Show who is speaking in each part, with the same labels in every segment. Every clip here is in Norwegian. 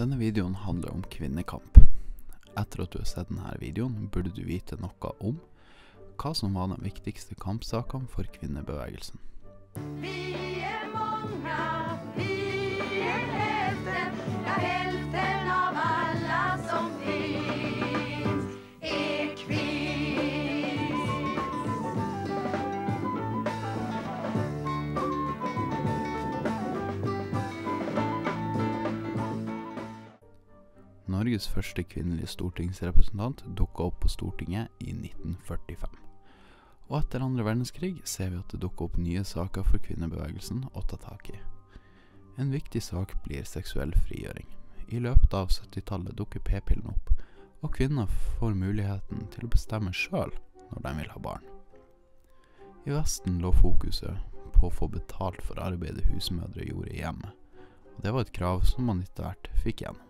Speaker 1: Denne videoen handler om kvinnekamp. Etter at du har sett denne videoen, burde du vite noe om hva som var de viktigste kampsakene for kvinnebevegelsen.
Speaker 2: Vi är
Speaker 1: Norges første kvinnelige stortingsrepresentant dukka opp på Stortinget i 1945. Og etter andre verdenskrig ser vi at det dukker opp nye saker for kvinnebevegelsen å ta tak i. En viktig sak blir seksuell frigjøring. I løpet av 70-tallet dukker p-pillen opp, og kvinner får muligheten til å bestemme sjøl når de vil ha barn. I Vesten lå fokuset på å få betalt for arbeidet husmødre gjorde i hjemmet, det var et krav som man etter hvert fikk gjennom.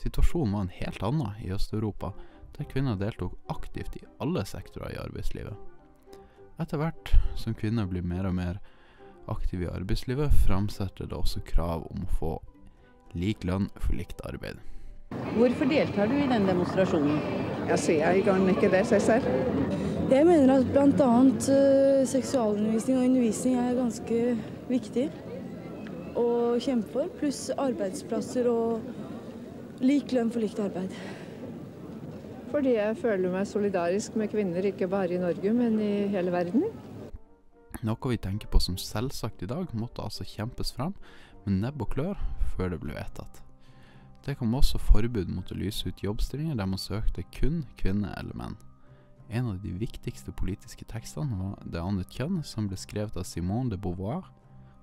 Speaker 1: Situasjonen var en helt annen i Øst-Europa, der kvinner deltok aktivt i alle sektorer i arbeidslivet. Etter hvert som kvinner blir mer og mer aktive i arbeidslivet, fremsetter det også krav om å få lik lønn for likt arbeid.
Speaker 3: Hvorfor deltar du i den demonstrasjonen?
Speaker 4: Jeg ser i ikke det seg selv.
Speaker 5: Jeg mener at bl.a. Uh, seksualundervisning og undervisning er ganske viktig å kjempe for. Pluss arbeidsplasser og lik lønn for likt arbeid.
Speaker 4: Fordi jeg føler meg solidarisk med kvinner, ikke bare i Norge, men i hele verden.
Speaker 1: Noe vi tenker på som selvsagt i dag, måtte altså kjempes fram med nebb og klør før det ble vedtatt. Det kom også forbud mot å lyse ut jobbstillinger der man søkte kun kvinne eller menn. En av de viktigste politiske tekstene var Det annet kjønn, som ble skrevet av Simone de Beauvoir,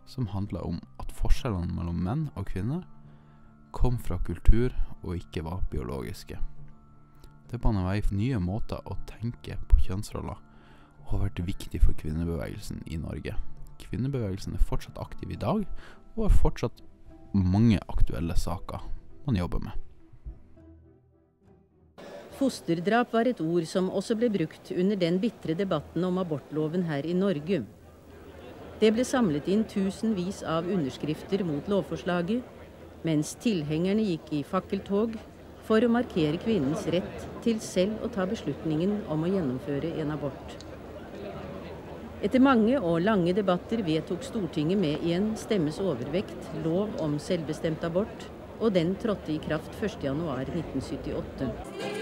Speaker 1: som handla om at forskjellene mellom menn og kvinner kom fra kultur og ikke var biologiske. Det baner vei for nye måter å tenke på kjønnsroller, og har vært viktig for kvinnebevegelsen i Norge. Kvinnebevegelsen er fortsatt aktiv i dag, og har fortsatt mange aktuelle saker man jobber med.
Speaker 3: Fosterdrap var et ord som også ble brukt under den bitre debatten om abortloven her i Norge. Det ble samlet inn tusenvis av underskrifter mot lovforslaget, mens tilhengerne gikk i fakkeltog for å markere kvinnens rett til selv å ta beslutningen om å gjennomføre en abort. Etter mange og lange debatter vedtok Stortinget med en stemmes overvekt lov om selvbestemt abort, og den trådte i kraft 1.1.1978.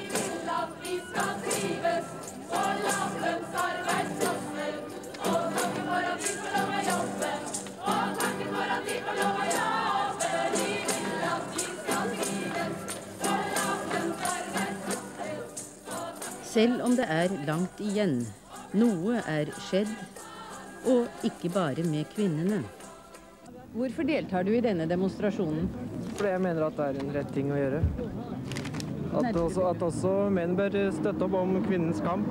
Speaker 3: Selv om det er langt igjen. Noe er skjedd, og ikke bare med kvinnene. Hvorfor deltar du i denne demonstrasjonen?
Speaker 6: Fordi jeg mener at det er en rett ting å gjøre. At også, at også menn bør støtte opp om kvinnens kamp.